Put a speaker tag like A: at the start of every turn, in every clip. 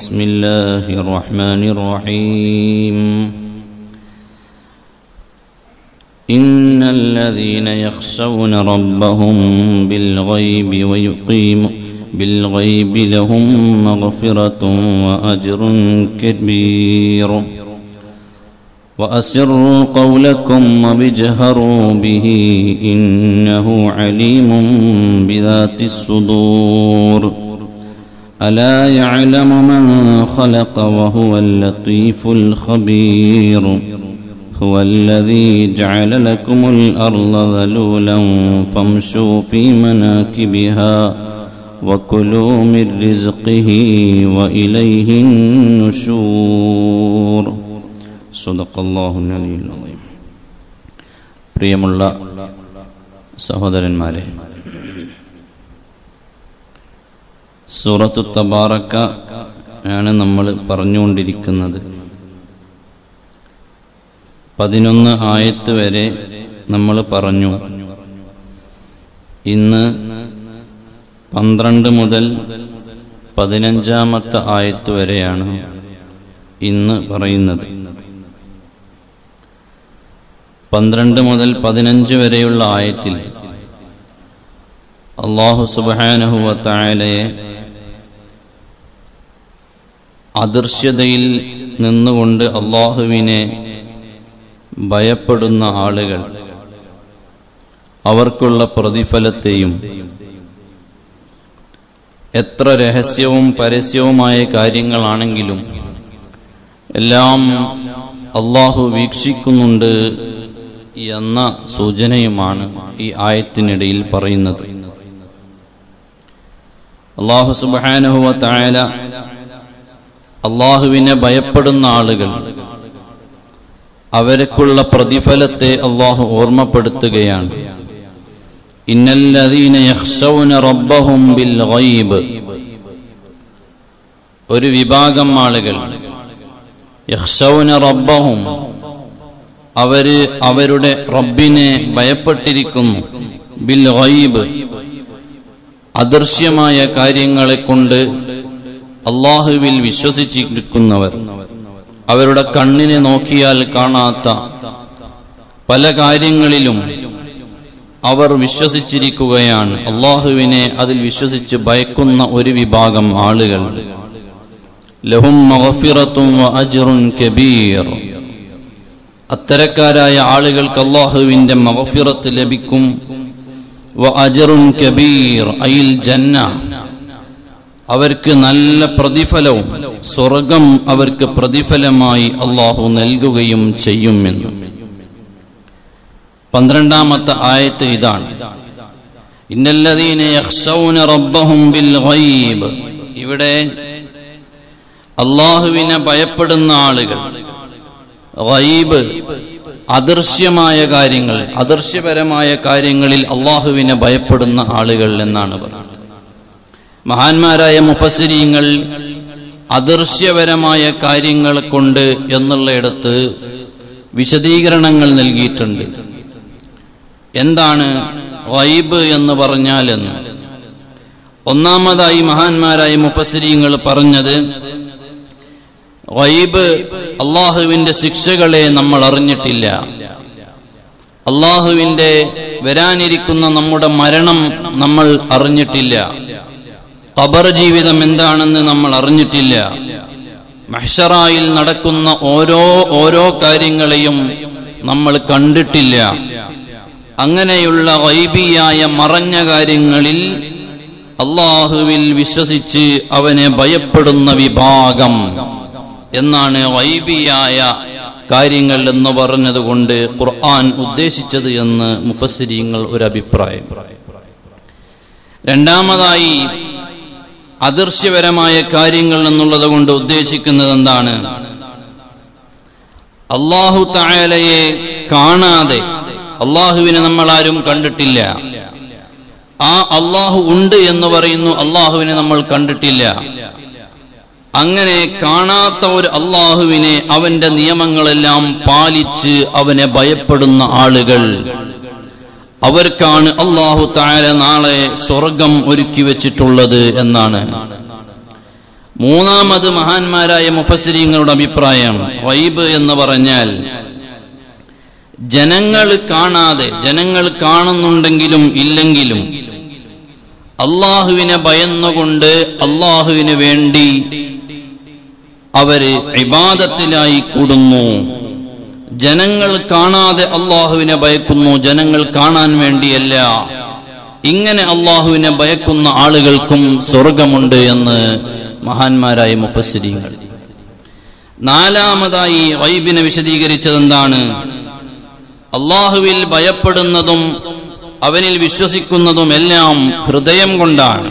A: بسم الله الرحمن الرحيم إن الذين يخشون ربهم بالغيب ويقيم بالغيب لهم مغفرة وأجر كبير وأسروا قولكم وبجهروا به إنه عليم بذات الصدور ألا يعلم من خلق وهو اللطيف الخبير هو الذي جعل لكم الأرض ذلولا فامشوا في مناكبها وكلوا من رزقه وإليه النشور صدق الله العلي العظيم പ്രിയമുള്ള സഹോദരന്മാരെ സൂറത്തു തബാറക്ക ആണ് നമ്മൾ പറഞ്ഞുകൊണ്ടിരിക്കുന്നത് പതിനൊന്ന് ആയത്ത് വരെ നമ്മൾ പറഞ്ഞു ഇന്ന്
B: പന്ത്രണ്ട് മുതൽ പതിനഞ്ചാമത്തെ ആയത്ത് വരെയാണ്
A: ഇന്ന് പറയുന്നത് പന്ത്രണ്ട് മുതൽ പതിനഞ്ച് വരെയുള്ള ആയത്തിൽ അള്ളാഹു സുബാനഹുവ അദൃശ്യതയിൽ നിന്നുകൊണ്ട് അള്ളാഹുവിനെ ഭയപ്പെടുന്ന ആളുകൾ അവർക്കുള്ള പ്രതിഫലത്തെയും എത്ര രഹസ്യവും പരസ്യവുമായ കാര്യങ്ങളാണെങ്കിലും എല്ലാം അള്ളാഹു വീക്ഷിക്കുന്നുണ്ട് എന്ന സൂചനയുമാണ് ഈ ആയത്തിനിടയിൽ പറയുന്നത് അള്ളാഹു സുബാനുഹുവ തായാല അള്ളാഹുവിനെ ഭയപ്പെടുന്ന ആളുകൾ അവർക്കുള്ള പ്രതിഫലത്തെ അള്ളാഹു ഓർമ്മപ്പെടുത്തുകയാണ് ഒരു വിഭാഗം ആളുകൾ റബ്ബഹും അവര് അവരുടെ റബ്ബിനെ ഭയപ്പെട്ടിരിക്കുന്നു ബിൽ ഗൈബ് അദൃശ്യമായ കാര്യങ്ങളെ കൊണ്ട് അള്ളാഹുവിൽ വിശ്വസിച്ചിരിക്കുന്നവർ അവരുടെ കണ്ണിനെ നോക്കിയാൽ കാണാത്ത പല കാര്യങ്ങളിലും അവർ വിശ്വസിച്ചിരിക്കുകയാണ് അള്ളാഹുവിനെ അതിൽ വിശ്വസിച്ച് ഭയക്കുന്ന ഒരു വിഭാഗം ആളുകൾ ലഹും കബീർ അത്തരക്കാരായ ആളുകൾക്ക് അള്ളാഹുവിന്റെ മഹഫിറത്ത് ലഭിക്കും വ അജറുൻ കബീർ അയിൽ ജന്ന അവർക്ക് നല്ല പ്രതിഫലവും സ്വർഗം അവർക്ക് പ്രതിഫലമായി അള്ളാഹു നൽകുകയും ചെയ്യുമെന്ന് പന്ത്രണ്ടാമത്തെ ആയത്ത് ഇതാണ് ഇവിടെ അള്ളാഹുവിനെ ഭയപ്പെടുന്ന ആളുകൾ വൈബ് അദൃശ്യമായ കാര്യങ്ങൾ അദൃശ്യപരമായ കാര്യങ്ങളിൽ അള്ളാഹുവിനെ ഭയപ്പെടുന്ന ആളുകൾ എന്നാണ് പറയുന്നത് മഹാന്മാരായ മുഫസരിങ്ങൾ അദൃശ്യപരമായ കാര്യങ്ങൾ കൊണ്ട് എന്നുള്ളയിടത്ത് വിശദീകരണങ്ങൾ നൽകിയിട്ടുണ്ട് എന്താണ് വൈബ് എന്ന് പറഞ്ഞാൽ എന്ന് ഒന്നാമതായി മഹാന്മാരായ മുഫസരിങ്ങൾ പറഞ്ഞത് വൈബ് അള്ളാഹുവിന്റെ ശിക്ഷകളെ നമ്മൾ അറിഞ്ഞിട്ടില്ല അള്ളാഹുവിന്റെ വരാനിരിക്കുന്ന നമ്മുടെ മരണം നമ്മൾ അറിഞ്ഞിട്ടില്ല കബർ ജീവിതം എന്താണെന്ന് നമ്മൾ അറിഞ്ഞിട്ടില്ല മഹ്ഷറായിൽ നടക്കുന്ന ഓരോ ഓരോ കാര്യങ്ങളെയും നമ്മൾ കണ്ടിട്ടില്ല അങ്ങനെയുള്ള വൈബിയായ മറഞ്ഞ കാര്യങ്ങളിൽ അള്ളാഹുവിൽ വിശ്വസിച്ച് അവനെ ഭയപ്പെടുന്ന വിഭാഗം എന്നാണ് വൈബിയായ കാര്യങ്ങൾ എന്ന് പറഞ്ഞതുകൊണ്ട് ഖുർആൻ ഉദ്ദേശിച്ചത് എന്ന് മുഫസരിങ്ങൾ ഒരു അഭിപ്രായം രണ്ടാമതായി അദൃശ്യപരമായ കാര്യങ്ങൾ എന്നുള്ളത് കൊണ്ട് ഉദ്ദേശിക്കുന്നത് എന്താണ് അള്ളാഹു തായാലയെ കാണാതെ അള്ളാഹുവിനെ ആരും കണ്ടിട്ടില്ല ആ അള്ളാഹു ഉണ്ട് എന്ന് പറയുന്നു അള്ളാഹുവിനെ നമ്മൾ കണ്ടിട്ടില്ല അങ്ങനെ കാണാത്ത ഒരു അള്ളാഹുവിനെ അവന്റെ നിയമങ്ങളെല്ലാം പാലിച്ച് അവനെ ഭയപ്പെടുന്ന ആളുകൾ അവർക്കാണ് അള്ളാഹു താര നാളെ സ്വർഗം ഒരുക്കി വെച്ചിട്ടുള്ളത് എന്നാണ് മൂന്നാമത് മഹാന്മാരായ മുഫസരിങ്ങളുടെ അഭിപ്രായം റൈബ് എന്ന് പറഞ്ഞാൽ ജനങ്ങൾ കാണാതെ ജനങ്ങൾ കാണുന്നുണ്ടെങ്കിലും ഇല്ലെങ്കിലും അള്ളാഹുവിനെ ഭയന്നുകൊണ്ട് അള്ളാഹുവിന് വേണ്ടി അവര് വിവാദത്തിലായി കൂടുന്നു ജനങ്ങൾ കാണാതെ അള്ളാഹുവിനെ ഭയക്കുന്നു ജനങ്ങൾ കാണാൻ വേണ്ടിയല്ല ഇങ്ങനെ അള്ളാഹുവിനെ ഭയക്കുന്ന ആളുകൾക്കും സ്വർഗമുണ്ട് എന്ന് മഹാന്മാരായ മുഫസ്സിരിങ്ങൾ നാലാമതായി വൈബിനെ വിശദീകരിച്ചത് എന്താണ് അള്ളാഹുവിൽ ഭയപ്പെടുന്നതും അവനിൽ വിശ്വസിക്കുന്നതും എല്ലാം ഹൃദയം കൊണ്ടാണ്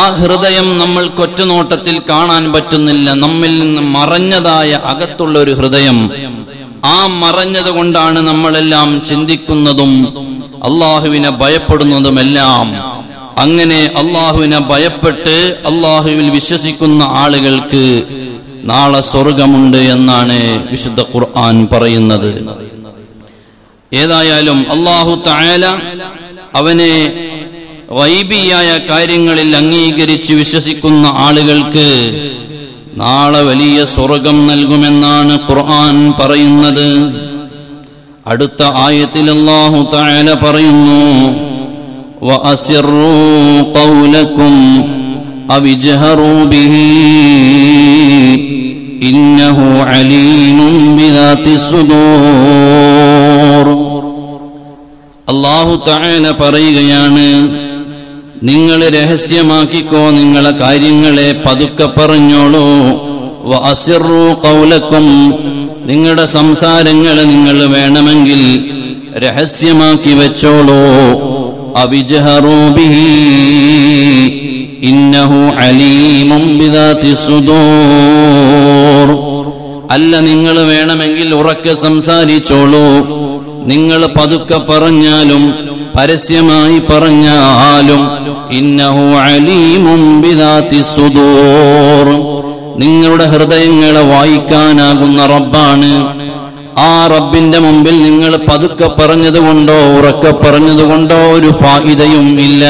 A: ആ ഹൃദയം നമ്മൾ കൊറ്റനോട്ടത്തിൽ കാണാൻ പറ്റുന്നില്ല നമ്മിൽ നിന്ന് മറഞ്ഞതായ അകത്തുള്ള ഒരു ഹൃദയം ആ മറഞ്ഞത് കൊണ്ടാണ് നമ്മളെല്ലാം ചിന്തിക്കുന്നതും അള്ളാഹുവിനെ ഭയപ്പെടുന്നതുമെല്ലാം അങ്ങനെ അള്ളാഹുവിനെ ഭയപ്പെട്ട് അള്ളാഹുവിൽ വിശ്വസിക്കുന്ന ആളുകൾക്ക് നാളെ സ്വർഗമുണ്ട് എന്നാണ് വിശുദ്ധ ഖുർആൻ പറയുന്നത് ഏതായാലും അള്ളാഹു തായാല അവനെ വൈബിയായ കാര്യങ്ങളിൽ അംഗീകരിച്ച് വിശ്വസിക്കുന്ന ആളുകൾക്ക് നാളെ വലിയ സ്വർഗം നൽകുമെന്നാണ് ഖുർആൻ പറയുന്നത് അടുത്ത ആയത്തിൽ അല്ലാഹു തആല പറയുന്നു വഅസിറു ഖൗലകും അവിജ്ഹറൂ ബിഹി ഇന്നഹു അലീമും ബിദാത്തിസ് സുദൂർ അല്ലാഹു തആല പറയുകയാണ് നിങ്ങൾ രഹസ്യമാക്കിക്കോ നിങ്ങളെ കാര്യങ്ങളെ പതുക്കെ പറഞ്ഞോളൂ അസിറു കൗലക്കും നിങ്ങളുടെ സംസാരങ്ങൾ നിങ്ങൾ വേണമെങ്കിൽ രഹസ്യമാക്കി വെച്ചോളൂ ഇന്നഹു അല്ല നിങ്ങൾ വേണമെങ്കിൽ ഉറക്കെ സംസാരിച്ചോളൂ നിങ്ങൾ പതുക്കെ പറഞ്ഞാലും പരസ്യമായി പറഞ്ഞാലും ഇന്നഹു അലീമും സുദൂർ നിങ്ങളുടെ ഹൃദയങ്ങളെ വായിക്കാനാകുന്ന റബ്ബാണ് ആ റബ്ബിന്റെ മുമ്പിൽ നിങ്ങൾ പതുക്കെ പറഞ്ഞതുകൊണ്ടോ ഉറക്കെ പറഞ്ഞതുകൊണ്ടോ ഒരു ഫായിദയും ഇല്ല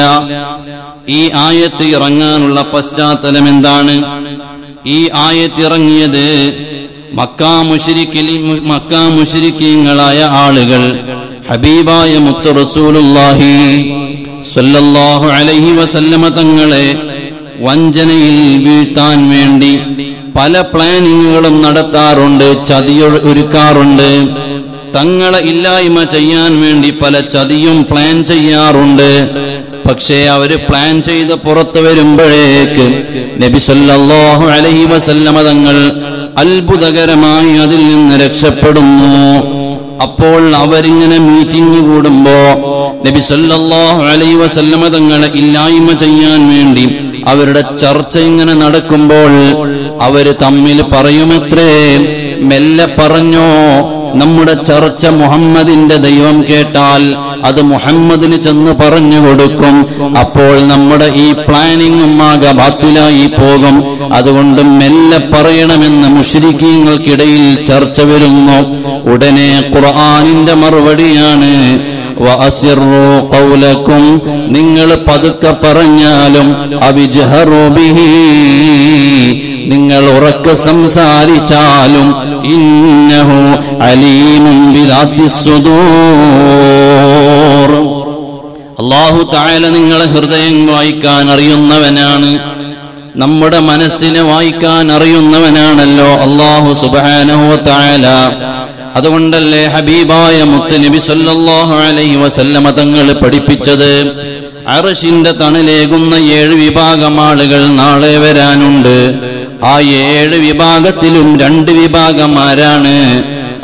A: ഈ ആയത്ത് ഇറങ്ങാനുള്ള പശ്ചാത്തലം എന്താണ് ഈ ആയത്ത് ഇറങ്ങിയത് മക്കാ മുഷിരിക്കലി മക്കാ മുഷിരിക്കീങ്ങളായ ആളുകൾ ഹബീബായ മുത്ത റസൂലുള്ളാഹി സല്ലല്ലാഹു അലൈഹി വസല്ലമ തങ്ങളെ വഞ്ചനയിൽ വീഴ്ത്താൻ വേണ്ടി പല പ്ലാനിങ്ങുകളും നടത്താറുണ്ട് ചതി ഒരുക്കാറുണ്ട് തങ്ങളെ ഇല്ലായ്മ ചെയ്യാൻ വേണ്ടി പല ചതിയും പ്ലാൻ ചെയ്യാറുണ്ട് പക്ഷേ അവര് പ്ലാൻ ചെയ്ത് പുറത്തു വരുമ്പോഴേക്ക് നബിസല്ലാഹു അലഹി വസല്ലമ തങ്ങൾ അത്ഭുതകരമായി അതിൽ നിന്ന് രക്ഷപ്പെടുന്നു അപ്പോൾ അവരിങ്ങനെ മീറ്റിംഗ് കൂടുമ്പോ നബി സല്ലല്ലാഹു അലൈഹി വസല്ലമ തങ്ങളെ ഇല്ലായ്മ ചെയ്യാൻ വേണ്ടി അവരുടെ ചർച്ച ഇങ്ങനെ നടക്കുമ്പോൾ അവര് തമ്മിൽ പറയുമത്രേ മെല്ലെ പറഞ്ഞോ നമ്മുടെ ചർച്ച മുഹമ്മദിന്റെ ദൈവം കേട്ടാൽ അത് മുഹമ്മദിന് ചെന്ന് പറഞ്ഞു കൊടുക്കും അപ്പോൾ നമ്മുടെ ഈ പ്ലാനിങ്ങും ആകെ ബാത്തിലായി പോകും അതുകൊണ്ട് മെല്ലെ പറയണമെന്ന് മുഷരിക്കീങ്ങൾക്കിടയിൽ ചർച്ച വരുന്നു ഉടനെ ഖുർആാനിന്റെ മറുപടിയാണ് ും നിങ്ങൾ പതുക്കെ പറഞ്ഞാലും അവിജഹറോബി നിങ്ങൾ ഉറക്ക സംസാരിച്ചാലും ഇന്നഹു അലീമും വിദാത്തി സുദൂ അള്ളാഹു താഴെ നിങ്ങളെ ഹൃദയം വായിക്കാൻ അറിയുന്നവനാണ് നമ്മുടെ മനസ്സിനെ വായിക്കാൻ അറിയുന്നവനാണല്ലോ അള്ളാഹു സുബാനോ താല അതുകൊണ്ടല്ലേ ഹബീബായ മുത്ത് നബി സല്ലാഹു അലൈഹി വസല്ലമ തങ്ങൾ പഠിപ്പിച്ചത് അറുഷിന്റെ തണലേകുന്ന ഏഴ് വിഭാഗം ആളുകൾ നാളെ വരാനുണ്ട് ആ ഏഴ് വിഭാഗത്തിലും രണ്ട് വിഭാഗം ആരാണ്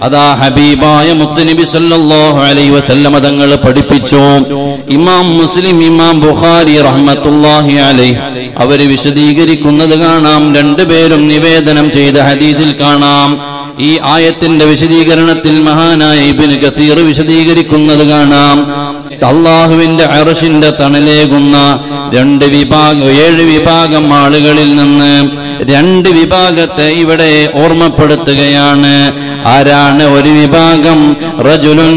A: അതാ ഹബീബായ മുത്തനബി സല്ലല്ലാഹു അലൈഹി വസല്ലമ തങ്ങൾ പഠിപ്പിച്ചു ഇമാം മുസ്ലിം ഇമാം ബുഖാരി റഹ്മത്തുള്ളാഹി അലൈഹി അവർ വിശദീകരിക്കുന്നത് കാണാം രണ്ടുപേരും നിവേദനം ചെയ്ത ഹദീസിൽ കാണാം ഈ ആയത്തിന്റെ വിശദീകരണത്തിൽ മഹാനായ ഇബിന് കസീർ വിശദീകരിക്കുന്നത് കാണാം അള്ളാഹുവിന്റെ അറഷിന്റെ തണലേകുന്ന രണ്ട് വിഭാഗം ഏഴ് വിഭാഗം ആളുകളിൽ നിന്ന് രണ്ട് വിഭാഗത്തെ ഇവിടെ ഓർമ്മപ്പെടുത്തുകയാണ് ആരാണ് ഒരു വിഭാഗം റജുലുൻ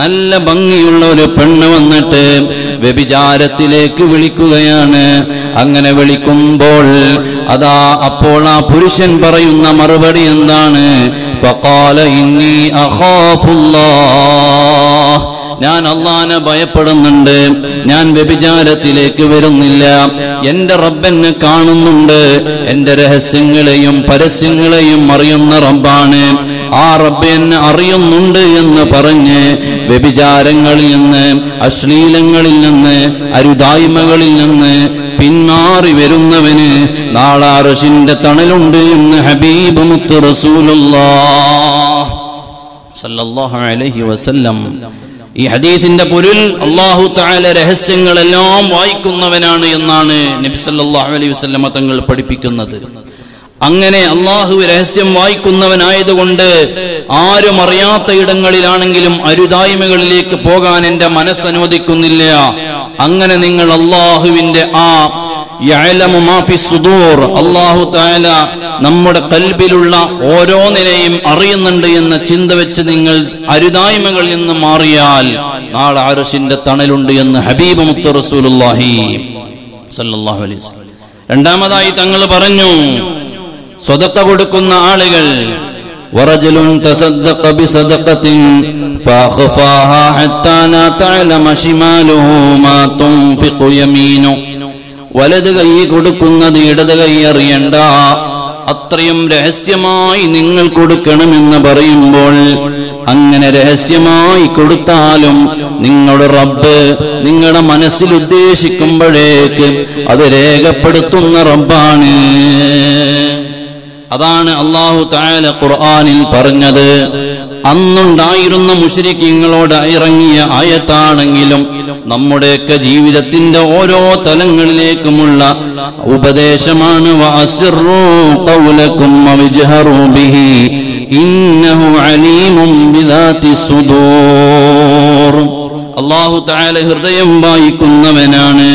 A: നല്ല ഭംഗിയുള്ള ഒരു പെണ്ണ് വന്നിട്ട് വ്യഭിചാരത്തിലേക്ക് വിളിക്കുകയാണ് അങ്ങനെ വിളിക്കുമ്പോൾ അതാ അപ്പോൾ ആ പുരുഷൻ പറയുന്ന മറുപടി എന്താണ് ഫക്കാല ഇന്നി അഹാഫുല്ലാ ഞാൻ അള്ളാനെ ഭയപ്പെടുന്നുണ്ട് ഞാൻ വ്യഭിചാരത്തിലേക്ക് വരുന്നില്ല എന്റെ റബ്ബെന്നെ കാണുന്നുണ്ട് എന്റെ രഹസ്യങ്ങളെയും പരസ്യങ്ങളെയും അറിയുന്ന റബ്ബാണ് ആ റബ്ബ് എന്നെ അറിയുന്നുണ്ട് എന്ന് പറഞ്ഞ് വ്യഭിചാരങ്ങളിൽ നിന്ന് അശ്ലീലങ്ങളിൽ നിന്ന് അരുതായ്മകളിൽ നിന്ന് പിന്മാറി വരുന്നവന് നാളാറഷിന്റെ തണലുണ്ട് എന്ന് ഹബീബ് മുത്ത് റസൂലുള്ള സല്ലല്ലാഹു അലൈഹി വസല്ലം ഈ ഹദീസിന്റെ പൊരുൾ അള്ളാഹു താല രഹസ്യങ്ങളെല്ലാം വായിക്കുന്നവനാണ് എന്നാണ് നബിസല്ലാഹു അലൈഹി വസ്ലമ തങ്ങൾ പഠിപ്പിക്കുന്നത് അങ്ങനെ അള്ളാഹു രഹസ്യം വായിക്കുന്നവനായതുകൊണ്ട് ആരും അറിയാത്ത ഇടങ്ങളിലാണെങ്കിലും അരുതായ്മകളിലേക്ക് പോകാൻ എന്റെ മനസ്സനുവദിക്കുന്നില്ല അങ്ങനെ നിങ്ങൾ അള്ളാഹുവിന്റെ ആ അള്ളാഹു താല നമ്മുടെ കൽബിലുള്ള നിലയും അറിയുന്നുണ്ട് എന്ന ചിന്ത വെച്ച് നിങ്ങൾ അരുതായ്മകളിൽ നിന്ന് മാറിയാൽ നാളെ ആരുഷിന്റെ തണലുണ്ട് എന്ന് ഹബീബ് മുത്ത രണ്ടാമതായി തങ്ങൾ പറഞ്ഞു സ്വതക്ക കൊടുക്കുന്ന ആളുകൾ ും വലത് കൈ കൊടുക്കുന്നത് ഇടത് കൈ അറിയണ്ട അത്രയും രഹസ്യമായി നിങ്ങൾ കൊടുക്കണമെന്ന് പറയുമ്പോൾ അങ്ങനെ രഹസ്യമായി കൊടുത്താലും നിങ്ങളുടെ റബ്ബ് നിങ്ങളുടെ മനസ്സിൽ ഉദ്ദേശിക്കുമ്പോഴേക്ക് അത് രേഖപ്പെടുത്തുന്ന റബ്ബാണ് അതാണ് അള്ളാഹു തായാല ഖുർആാനിൽ പറഞ്ഞത് അന്നുണ്ടായിരുന്ന മുഷരിക്കിങ്ങളോട് ഇറങ്ങിയ ആയത്താണെങ്കിലും നമ്മുടെയൊക്കെ ജീവിതത്തിന്റെ ഓരോ തലങ്ങളിലേക്കുമുള്ള ഉപദേശമാണ് അള്ളാഹു താല ഹൃദയം വായിക്കുന്നവനാണ്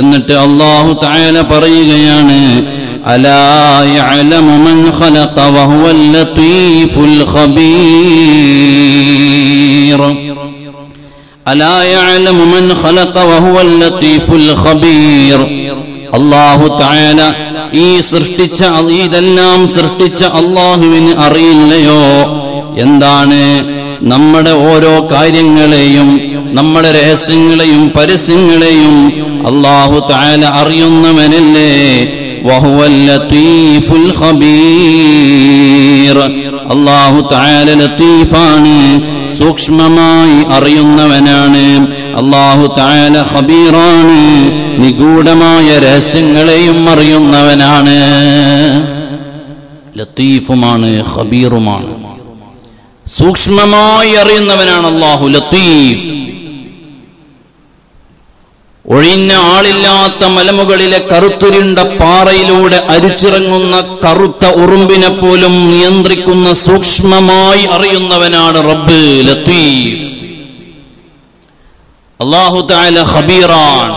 A: എന്നിട്ട് അള്ളാഹു താല പറയുകയാണ് ألا يعلم من خلق وهو اللطيف الخبير ألا يعلم من خلق وهو اللطيف الخبير അള്ളാഹു താല ഈ സൃഷ്ടിച്ച ഇതെല്ലാം സൃഷ്ടിച്ച അള്ളാഹുവിന് അറിയില്ലയോ എന്താണ് നമ്മുടെ ഓരോ കാര്യങ്ങളെയും നമ്മുടെ രഹസ്യങ്ങളെയും പരസ്യങ്ങളെയും അള്ളാഹു താല അറിയുന്നവനല്ലേ وهو اللطيف الخبير الله تعالى لطيفاني സൂക്ഷ്മമായി അറിയുന്നവനാണ് അള്ളാഹു താല ഹബീറാണ് നിഗൂഢമായ രഹസ്യങ്ങളെയും അറിയുന്നവനാണ് ലത്തീഫുമാണ് ഹബീറുമാണ് സൂക്ഷ്മമായി അറിയുന്നവനാണ് അള്ളാഹു ലത്തീഫ് ഒഴിഞ്ഞ ആളില്ലാത്ത മലമുകളിലെ കറുത്തുരുണ്ട പാറയിലൂടെ അരിച്ചിറങ്ങുന്ന കറുത്ത ഉറുമ്പിനെ പോലും നിയന്ത്രിക്കുന്ന സൂക്ഷ്മമായി അറിയുന്നവനാണ് റബ്ബ് ലത്തീഫ് അള്ളാഹു താല ഹബീറാൻ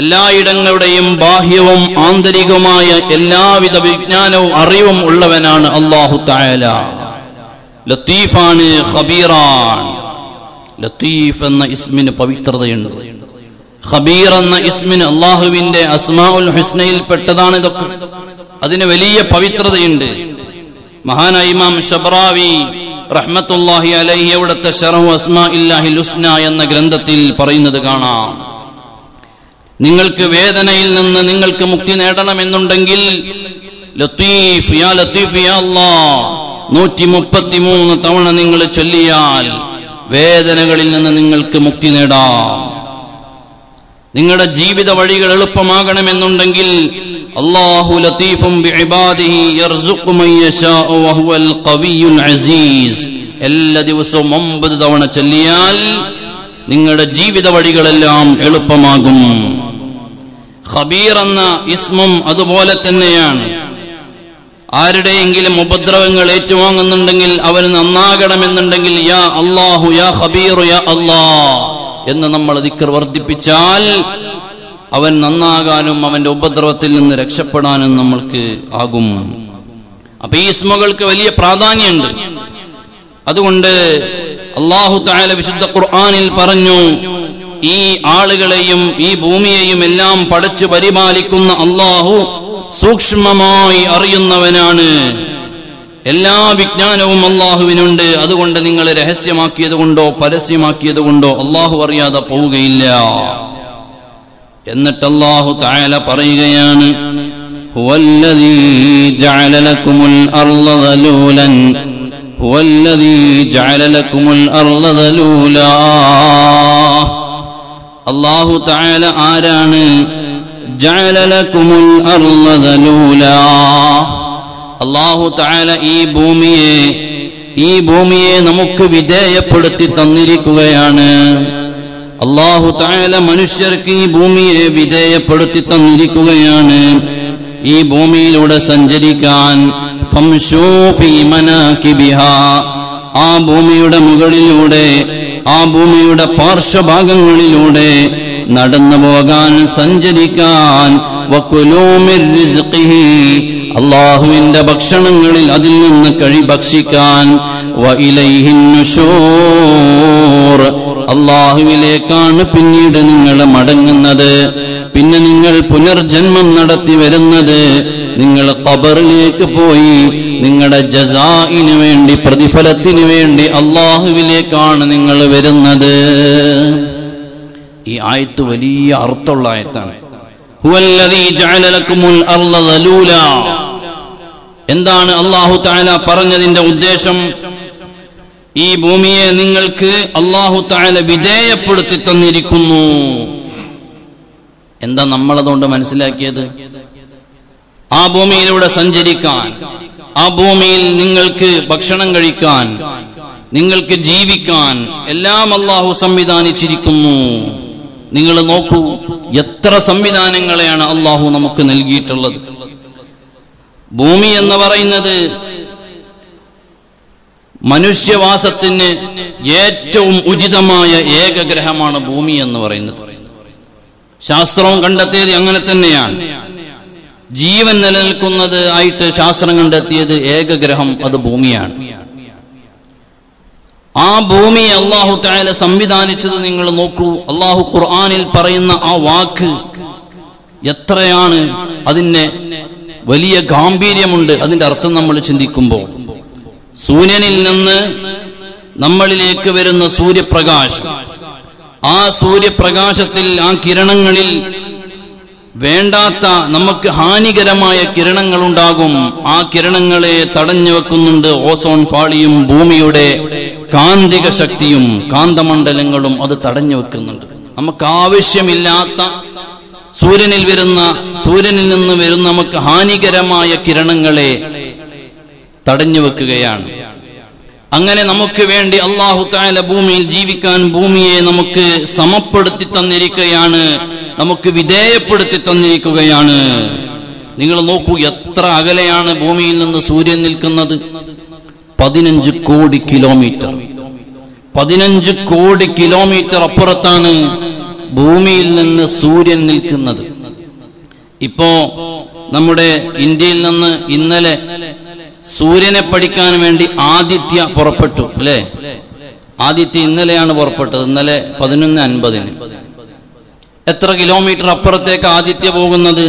A: എല്ലായിടങ്ങളുടെയും ബാഹ്യവും ആന്തരികവുമായ എല്ലാവിധ വിജ്ഞാനവും അറിവും ഉള്ളവനാണ് അള്ളാഹു തആല ലത്തീഫാണ് ഹബീറാൻ ലത്തീഫ് എന്ന ഇസ്മിന് പവിത്രതയുണ്ട് ഖബീർ എന്ന ഇസ്മിന് അള്ളാഹുവിന്റെ അസ്മാഉൽ ഹുസ്നയിൽ പെട്ടതാണ് ഇതൊക്കെ അതിന് വലിയ പവിത്രതയുണ്ട് മഹാനായ ഇമാം ഷബ്രാവി റഹ്മത്തുല്ലാഹി അലൈഹി അവിടുത്തെ ഷറഹു അസ്മാ ഇല്ലാഹി ലുസ്ന എന്ന ഗ്രന്ഥത്തിൽ പറയുന്നത് കാണാം നിങ്ങൾക്ക് വേദനയിൽ നിന്ന് നിങ്ങൾക്ക് മുക്തി നേടണമെന്നുണ്ടെങ്കിൽ ലത്തീഫ് യാ ലത്തീഫ് യാ അല്ലാ നൂറ്റി തവണ നിങ്ങൾ ചൊല്ലിയാൽ വേദനകളിൽ നിന്ന് നിങ്ങൾക്ക് മുക്തി നേടാം നിങ്ങളുടെ ജീവിത വഴികൾ എളുപ്പമാകണമെന്നുണ്ടെങ്കിൽ അള്ളാഹു ലത്തീഫും എല്ലാ ദിവസവും ഒമ്പത് തവണ ചൊല്ലിയാൽ നിങ്ങളുടെ ജീവിത വഴികളെല്ലാം എളുപ്പമാകും ഖബീർ എന്ന ഇസ്മും അതുപോലെ തന്നെയാണ് ആരുടെയെങ്കിലും ഉപദ്രവങ്ങൾ ഏറ്റുവാങ്ങുന്നുണ്ടെങ്കിൽ അവന് നന്നാകണമെന്നുണ്ടെങ്കിൽ യാ അള്ളാഹു യാ ഹബീർ യാ അള്ളാഹ് എന്ന് നമ്മൾ ദിക്കർ വർദ്ധിപ്പിച്ചാൽ അവൻ നന്നാകാനും അവന്റെ ഉപദ്രവത്തിൽ നിന്ന് രക്ഷപ്പെടാനും നമ്മൾക്ക് ആകും അപ്പൊ ഈ ഇസ്മകൾക്ക് വലിയ പ്രാധാന്യമുണ്ട് അതുകൊണ്ട് അള്ളാഹു താല വിശുദ്ധ ഖുർആാനിൽ പറഞ്ഞു ഈ ആളുകളെയും ഈ ഭൂമിയെയും എല്ലാം പടച്ചു പരിപാലിക്കുന്ന അള്ളാഹു സൂക്ഷ്മമായി അറിയുന്നവനാണ് എല്ലാ വിജ്ഞാനവും അള്ളാഹുവിനുണ്ട് അതുകൊണ്ട് നിങ്ങൾ രഹസ്യമാക്കിയത് കൊണ്ടോ പരസ്യമാക്കിയത് കൊണ്ടോ അള്ളാഹു അറിയാതെ പോവുകയില്ല എന്നിട്ട് അള്ളാഹു താഴെ പറയുകയാണ് അള്ളാഹു الذي ആരാണ് ജഅല ലക്കുമുൽ അള്ളാഹു താല ഈ ഭൂമിയെ ഈ ഭൂമിയെ നമുക്ക് വിധേയപ്പെടുത്തി തന്നിരിക്കുകയാണ് അള്ളാഹു താല മനുഷ്യർക്ക് ഈ ഭൂമിയെ വിധേയപ്പെടുത്തി തന്നിരിക്കുകയാണ് ഈ ഭൂമിയിലൂടെ സഞ്ചരിക്കാൻ ആ ഭൂമിയുടെ മുകളിലൂടെ ആ ഭൂമിയുടെ പാർശ്വഭാഗങ്ങളിലൂടെ നടന്നു പോകാൻ സഞ്ചരിക്കാൻ അള്ളാഹുവിന്റെ ഭക്ഷണങ്ങളിൽ അതിൽ നിന്ന് കഴി ഭക്ഷിക്കാൻ അള്ളാഹുവിലേക്കാണ് പിന്നീട് നിങ്ങൾ മടങ്ങുന്നത് പിന്നെ നിങ്ങൾ പുനർജന്മം നടത്തി വരുന്നത് നിങ്ങൾ കബറിലേക്ക് പോയി നിങ്ങളുടെ ജസായിന് വേണ്ടി പ്രതിഫലത്തിന് വേണ്ടി അള്ളാഹുവിലേക്കാണ് നിങ്ങൾ വരുന്നത് ഈ ആയത്ത് വലിയ അർത്ഥമുള്ള ആയത്താണ് എന്താണ് അള്ളാഹു താല പറഞ്ഞതിന്റെ ഉദ്ദേശം ഈ ഭൂമിയെ നിങ്ങൾക്ക് അള്ളാഹു താല വിധേയപ്പെടുത്തി തന്നിരിക്കുന്നു എന്താ നമ്മളതുകൊണ്ട് മനസ്സിലാക്കിയത് ആ ഭൂമിയിലൂടെ സഞ്ചരിക്കാൻ ആ ഭൂമിയിൽ നിങ്ങൾക്ക് ഭക്ഷണം കഴിക്കാൻ നിങ്ങൾക്ക് ജീവിക്കാൻ എല്ലാം അള്ളാഹു സംവിധാനിച്ചിരിക്കുന്നു നിങ്ങൾ നോക്കൂ എത്ര സംവിധാനങ്ങളെയാണ് അള്ളാഹു നമുക്ക് നൽകിയിട്ടുള്ളത് ഭൂമി എന്ന് പറയുന്നത് മനുഷ്യവാസത്തിന് ഏറ്റവും ഉചിതമായ ഏകഗ്രഹമാണ് ഭൂമി എന്ന് പറയുന്നത് ശാസ്ത്രവും കണ്ടെത്തിയത് അങ്ങനെ തന്നെയാണ് ജീവൻ നിലനിൽക്കുന്നത് ആയിട്ട് ശാസ്ത്രം കണ്ടെത്തിയത് ഏകഗ്രഹം അത് ഭൂമിയാണ് ആ ഭൂമിയെ അള്ളാഹു താല സംവിധാനിച്ചത് നിങ്ങൾ നോക്കൂ അള്ളാഹു ഖുർആാനിൽ പറയുന്ന ആ വാക്ക് എത്രയാണ് അതിന് വലിയ ഗാംഭീര്യമുണ്ട് അതിന്റെ അർത്ഥം നമ്മൾ ചിന്തിക്കുമ്പോൾ സൂര്യനിൽ നിന്ന് നമ്മളിലേക്ക് വരുന്ന സൂര്യപ്രകാശം ആ സൂര്യപ്രകാശത്തിൽ ആ കിരണങ്ങളിൽ വേണ്ടാത്ത നമുക്ക് ഹാനികരമായ കിരണങ്ങൾ ഉണ്ടാകും ആ കിരണങ്ങളെ തടഞ്ഞു വെക്കുന്നുണ്ട് ഓസോൺ പാളിയും ഭൂമിയുടെ കാന്തിക ശക്തിയും കാന്തമണ്ഡലങ്ങളും അത് തടഞ്ഞു വെക്കുന്നുണ്ട് നമുക്ക് ആവശ്യമില്ലാത്ത സൂര്യനിൽ വരുന്ന സൂര്യനിൽ നിന്ന് വരുന്ന നമുക്ക് ഹാനികരമായ കിരണങ്ങളെ തടഞ്ഞു വെക്കുകയാണ് അങ്ങനെ നമുക്ക് വേണ്ടി അള്ളാഹു താല ഭൂമിയിൽ ജീവിക്കാൻ ഭൂമിയെ നമുക്ക് സമപ്പെടുത്തി തന്നിരിക്കുകയാണ് നമുക്ക് വിധേയപ്പെടുത്തി തന്നിരിക്കുകയാണ് നിങ്ങൾ നോക്കൂ എത്ര അകലെയാണ് ഭൂമിയിൽ നിന്ന് സൂര്യൻ നിൽക്കുന്നത് പതിനഞ്ച് കോടി കിലോമീറ്റർ പതിനഞ്ച് കോടി കിലോമീറ്റർ അപ്പുറത്താണ് ഭൂമിയിൽ നിന്ന് സൂര്യൻ നിൽക്കുന്നത് ഇപ്പോ നമ്മുടെ ഇന്ത്യയിൽ നിന്ന് ഇന്നലെ സൂര്യനെ പഠിക്കാൻ വേണ്ടി ആദിത്യ പുറപ്പെട്ടു അല്ലേ ആദിത്യ ഇന്നലെയാണ് പുറപ്പെട്ടത് ഇന്നലെ പതിനൊന്ന് അൻപതിന് എത്ര കിലോമീറ്റർ അപ്പുറത്തേക്ക് ആദിത്യ പോകുന്നത്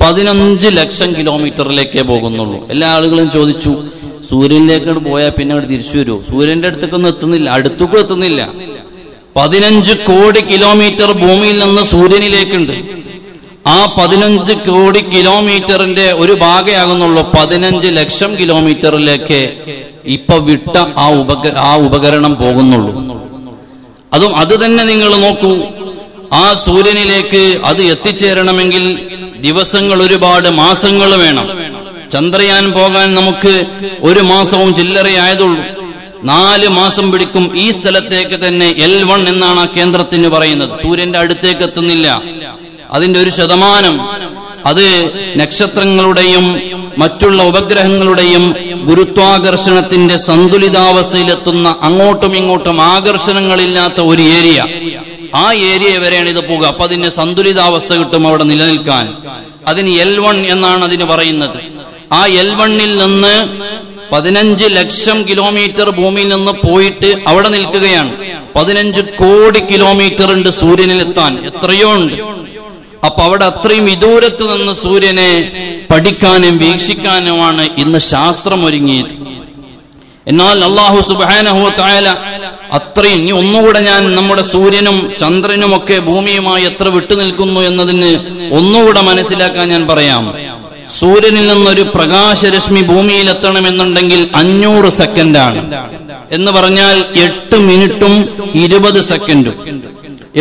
A: പതിനഞ്ച് ലക്ഷം കിലോമീറ്ററിലേക്കേ പോകുന്നുള്ളൂ എല്ലാ ആളുകളും ചോദിച്ചു സൂര്യനിലേക്ക് പോയാൽ പിന്നെ അവിടെ തിരിച്ചു വരുമോ സൂര്യന്റെ അടുത്തേക്കൊന്നും എത്തുന്നില്ല അടുത്തേക്കും എത്തുന്നില്ല പതിനഞ്ച് കോടി കിലോമീറ്റർ ഭൂമിയിൽ നിന്ന് സൂര്യനിലേക്കുണ്ട് ആ പതിനഞ്ച് കോടി കിലോമീറ്ററിന്റെ ഒരു ഭാഗയാകുന്നുള്ളൂ പതിനഞ്ച് ലക്ഷം കിലോമീറ്ററിലേക്ക് ഇപ്പൊ വിട്ട ആ ഉപക ആ ഉപകരണം പോകുന്നുള്ളൂ അതും അത് തന്നെ നിങ്ങൾ നോക്കൂ ആ സൂര്യനിലേക്ക് അത് എത്തിച്ചേരണമെങ്കിൽ ദിവസങ്ങൾ ഒരുപാട് മാസങ്ങൾ വേണം ചന്ദ്രയാൻ പോകാൻ നമുക്ക് ഒരു മാസവും ചില്ലറയായതുള്ളൂ നാല് മാസം പിടിക്കും ഈ സ്ഥലത്തേക്ക് തന്നെ എൽ വൺ എന്നാണ് ആ കേന്ദ്രത്തിന് പറയുന്നത് സൂര്യന്റെ അടുത്തേക്ക് എത്തുന്നില്ല അതിന്റെ ഒരു ശതമാനം അത് നക്ഷത്രങ്ങളുടെയും മറ്റുള്ള ഉപഗ്രഹങ്ങളുടെയും ഗുരുത്വാകർഷണത്തിന്റെ സന്തുലിതാവസ്ഥയിലെത്തുന്ന അങ്ങോട്ടും ഇങ്ങോട്ടും ആകർഷണങ്ങളില്ലാത്ത ഒരു ഏരിയ ആ ഏരിയ വരെയാണ് ഇത് പോകുക അപ്പൊ അതിന്റെ സന്തുലിതാവസ്ഥ കിട്ടും അവിടെ നിലനിൽക്കാൻ അതിന് എൽ വൺ എന്നാണ് അതിന് പറയുന്നത് ആ എൽ വണ്ണിൽ നിന്ന് പതിനഞ്ച് ലക്ഷം കിലോമീറ്റർ ഭൂമിയിൽ നിന്ന് പോയിട്ട് അവിടെ നിൽക്കുകയാണ് പതിനഞ്ച് കോടി കിലോമീറ്റർ ഉണ്ട് സൂര്യനിലെത്താൻ എത്രയോ ഉണ്ട് അപ്പൊ അവിടെ അത്രയും വിദൂരത്ത് നിന്ന് സൂര്യനെ പഠിക്കാനും വീക്ഷിക്കാനുമാണ് ഇന്ന് ശാസ്ത്രം ഒരുങ്ങിയത് എന്നാൽ അള്ളാഹു സുബാനഹു തായാല അത്രയും ഇനി ഒന്നുകൂടെ ഞാൻ നമ്മുടെ സൂര്യനും ചന്ദ്രനും ഒക്കെ ഭൂമിയുമായി എത്ര വിട്ടുനിൽക്കുന്നു എന്നതിന് ഒന്നുകൂടെ മനസ്സിലാക്കാൻ ഞാൻ പറയാം സൂര്യനിൽ നിന്നൊരു പ്രകാശരശ്മി ഭൂമിയിൽ എത്തണമെന്നുണ്ടെങ്കിൽ അഞ്ഞൂറ് സെക്കൻഡാണ് എന്ന് പറഞ്ഞാൽ എട്ട് മിനിറ്റും ഇരുപത് സെക്കൻഡും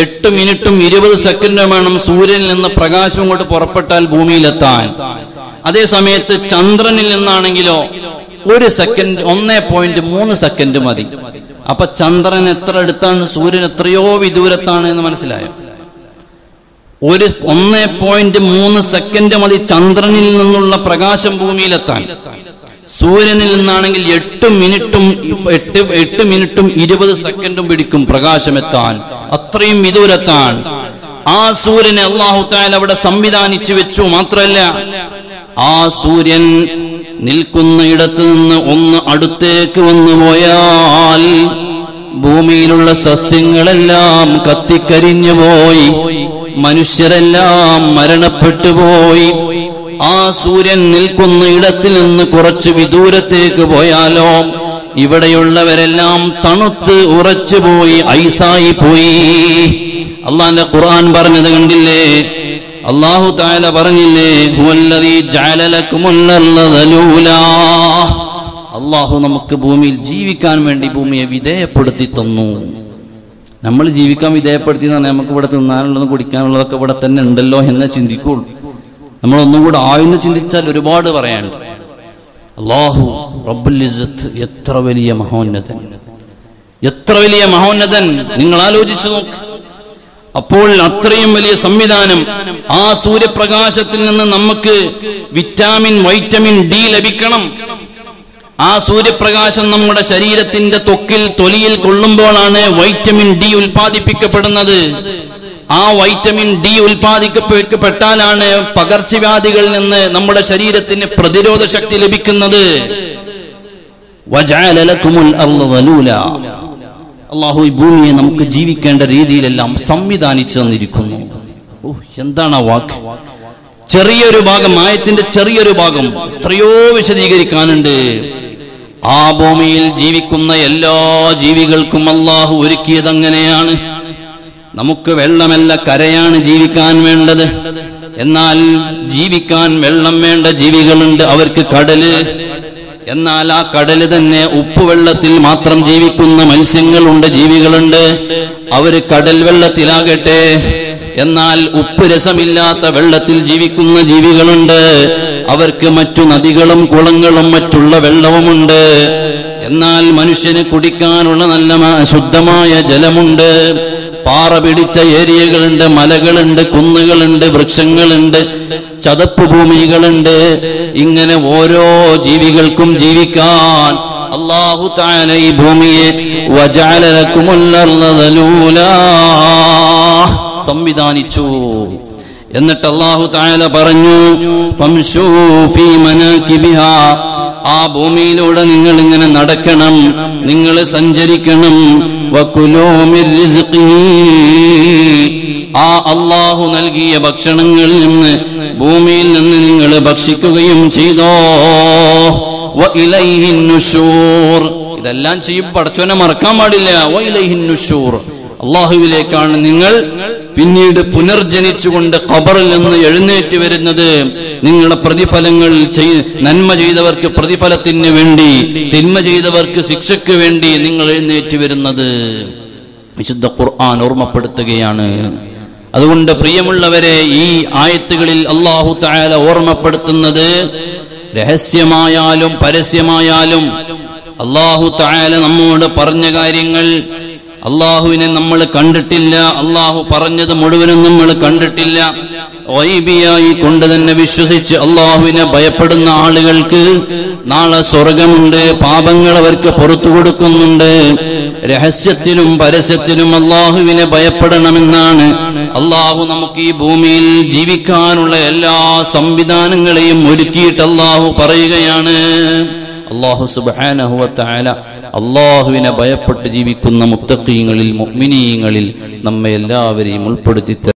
A: എട്ട് മിനിറ്റും ഇരുപത് സെക്കൻഡും വേണം സൂര്യനിൽ നിന്ന് പ്രകാശം കൊണ്ട് പുറപ്പെട്ടാൽ ഭൂമിയിലെത്താൻ അതേ സമയത്ത് ചന്ദ്രനിൽ നിന്നാണെങ്കിലോ ഒരു സെക്കൻഡ് ഒന്നേ പോയിന്റ് മൂന്ന് സെക്കൻഡ് മതി അപ്പൊ ചന്ദ്രൻ എത്ര അടുത്താണ് സൂര്യൻ എത്രയോ വിദൂരത്താണ് എന്ന് മനസ്സിലായോ ഒരു ഒന്ന് പോയിന്റ് മൂന്ന് സെക്കൻഡ് മതി ചന്ദ്രനിൽ നിന്നുള്ള പ്രകാശം ഭൂമിയിലെത്താൻ സൂര്യനിൽ നിന്നാണെങ്കിൽ എട്ട് മിനിറ്റും എട്ട് എട്ട് മിനിറ്റും ഇരുപത് സെക്കൻഡും പിടിക്കും പ്രകാശമെത്താൻ അത്രയും വിദൂരത്താൻ ആ സൂര്യനെ അള്ളാഹു താൽ അവിടെ സംവിധാനിച്ചു വെച്ചു മാത്രമല്ല ആ സൂര്യൻ നിൽക്കുന്നയിടത്ത് നിന്ന് ഒന്ന് അടുത്തേക്ക് വന്നു പോയാൽ ഭൂമിയിലുള്ള സസ്യങ്ങളെല്ലാം കത്തിക്കരിഞ്ഞു പോയി മനുഷ്യരെല്ലാം മരണപ്പെട്ടു പോയി ആ സൂര്യൻ നിൽക്കുന്ന ഇടത്തിൽ നിന്ന് കുറച്ച് വിദൂരത്തേക്ക് പോയാലോ ഇവിടെയുള്ളവരെല്ലാം തണുത്ത് ഉറച്ചുപോയി ഐസായി പോയി അള്ളാന്റെ ഖുർആൻ പറഞ്ഞത് കണ്ടില്ലേ അള്ളാഹു താല പറഞ്ഞില്ലേ അള്ളാഹു നമുക്ക് ഭൂമിയിൽ ജീവിക്കാൻ വേണ്ടി ഭൂമിയെ വിധേയപ്പെടുത്തി തന്നു നമ്മൾ ജീവിക്കാൻ വിധേയപ്പെടുത്തി തന്നെ നമുക്ക് ഇവിടെ തിന്നാനുള്ളതും കുടിക്കാനുള്ളതൊക്കെ ഇവിടെ തന്നെ ഉണ്ടല്ലോ എന്ന് ചിന്തിക്കുള്ളൂ നമ്മൾ ഒന്നും കൂടെ ആയെന്ന് ചിന്തിച്ചാൽ ഒരുപാട് പറയാനുണ്ട് അള്ളാഹു റബ്ബുൽ എത്ര വലിയ മഹോന്നതൻ എത്ര വലിയ മഹോന്നതൻ നിങ്ങൾ ആലോചിച്ചു നോക്ക് അപ്പോൾ അത്രയും വലിയ സംവിധാനം ആ സൂര്യപ്രകാശത്തിൽ നിന്ന് നമുക്ക് വിറ്റാമിൻ വൈറ്റമിൻ ഡി ലഭിക്കണം ആ സൂര്യപ്രകാശം നമ്മുടെ ശരീരത്തിന്റെ തൊക്കിൽ തൊലിയിൽ കൊള്ളുമ്പോഴാണ് വൈറ്റമിൻ ഡി ഉൽപ്പാദിപ്പിക്കപ്പെടുന്നത് ആ വൈറ്റമിൻ ഡി ഉൽപ്പാദിക്കപ്പെട്ടാലാണ് പകർച്ചവ്യാധികളിൽ നിന്ന് നമ്മുടെ ശരീരത്തിന് പ്രതിരോധ ശക്തി ലഭിക്കുന്നത് അള്ളാഹു ഈ ഭൂമിയെ നമുക്ക് ജീവിക്കേണ്ട രീതിയിലെല്ലാം സംവിധാനിച്ചു തന്നിരിക്കുന്നു ഓ എന്താണ് ആ വാക്ക് ചെറിയൊരു ഭാഗം ആയത്തിന്റെ ചെറിയൊരു ഭാഗം എത്രയോ വിശദീകരിക്കാനുണ്ട് ആ ഭൂമിയിൽ ജീവിക്കുന്ന എല്ലാ ജീവികൾക്കും അള്ളാഹു ഒരുക്കിയത് അങ്ങനെയാണ് നമുക്ക് വെള്ളമല്ല കരയാണ് ജീവിക്കാൻ വേണ്ടത് എന്നാൽ ജീവിക്കാൻ വെള്ളം വേണ്ട ജീവികളുണ്ട് അവർക്ക് കടല് എന്നാൽ ആ കടല് തന്നെ ഉപ്പുവെള്ളത്തിൽ മാത്രം ജീവിക്കുന്ന മത്സ്യങ്ങളുണ്ട് ജീവികളുണ്ട് അവര് കടൽ വെള്ളത്തിലാകട്ടെ എന്നാൽ ഉപ്പ് രസമില്ലാത്ത വെള്ളത്തിൽ ജീവിക്കുന്ന ജീവികളുണ്ട് അവർക്ക് മറ്റു നദികളും കുളങ്ങളും മറ്റുള്ള വെള്ളവുമുണ്ട് എന്നാൽ മനുഷ്യന് കുടിക്കാനുള്ള നല്ല ശുദ്ധമായ ജലമുണ്ട് പാറ പിടിച്ച ഏരിയകളുണ്ട് മലകളുണ്ട് കുന്നുകളുണ്ട് വൃക്ഷങ്ങളുണ്ട് ചതപ്പ് ഭൂമികളുണ്ട് ഇങ്ങനെ ഓരോ ജീവികൾക്കും ജീവിക്കാൻ അള്ളാഹു താന ഈ ഭൂമിയെ സംവിധാനിച്ചു എന്നിട്ട് അള്ളാഹു താല പറഞ്ഞു ആ ഭൂമിയിലൂടെ നിങ്ങൾ ഇങ്ങനെ നടക്കണം നിങ്ങൾ സഞ്ചരിക്കണം ആ അള്ളാഹു നൽകിയ ഭക്ഷണങ്ങളിൽ നിന്ന് ഭൂമിയിൽ നിന്ന് നിങ്ങൾ ഭക്ഷിക്കുകയും ചെയ്തോ ഇതെല്ലാം ചെയ്യും പടച്ചോനെ മറക്കാൻ പാടില്ല അള്ളാഹുവിലേക്കാണ് നിങ്ങൾ പിന്നീട് പുനർജനിച്ചുകൊണ്ട് ഖബറിൽ നിന്ന് എഴുന്നേറ്റ് വരുന്നത് നിങ്ങളുടെ പ്രതിഫലങ്ങൾ നന്മ ചെയ്തവർക്ക് പ്രതിഫലത്തിന് വേണ്ടി തിന്മ ചെയ്തവർക്ക് ശിക്ഷയ്ക്ക് വേണ്ടി നിങ്ങൾ എഴുന്നേറ്റ് വരുന്നത് വിശുദ്ധ ഖുർആൻ ഓർമ്മപ്പെടുത്തുകയാണ് അതുകൊണ്ട് പ്രിയമുള്ളവരെ ഈ ആയത്തുകളിൽ അള്ളാഹു തായാല ഓർമ്മപ്പെടുത്തുന്നത് രഹസ്യമായാലും പരസ്യമായാലും അള്ളാഹു തായാല നമ്മോട് പറഞ്ഞ കാര്യങ്ങൾ അള്ളാഹുവിനെ നമ്മൾ കണ്ടിട്ടില്ല അള്ളാഹു പറഞ്ഞത് മുഴുവനും നമ്മൾ കണ്ടിട്ടില്ല വൈബിയായി കൊണ്ട് തന്നെ വിശ്വസിച്ച് അള്ളാഹുവിനെ ഭയപ്പെടുന്ന ആളുകൾക്ക് നാളെ സ്വർഗമുണ്ട് പാപങ്ങൾ അവർക്ക് പുറത്തു കൊടുക്കുന്നുണ്ട് രഹസ്യത്തിലും പരസ്യത്തിലും അള്ളാഹുവിനെ ഭയപ്പെടണമെന്നാണ് അള്ളാഹു നമുക്ക് ഈ ഭൂമിയിൽ ജീവിക്കാനുള്ള എല്ലാ സംവിധാനങ്ങളെയും ഒരുക്കിയിട്ട് അള്ളാഹു പറയുകയാണ് അള്ളാഹു സുബാനഹുവത്തായ അള്ളാഹുവിനെ ഭയപ്പെട്ട് ജീവിക്കുന്ന മുത്തക്കീങ്ങളിൽ മുഗ്മിനീയങ്ങളിൽ നമ്മെ എല്ലാവരെയും ഉൾപ്പെടുത്തി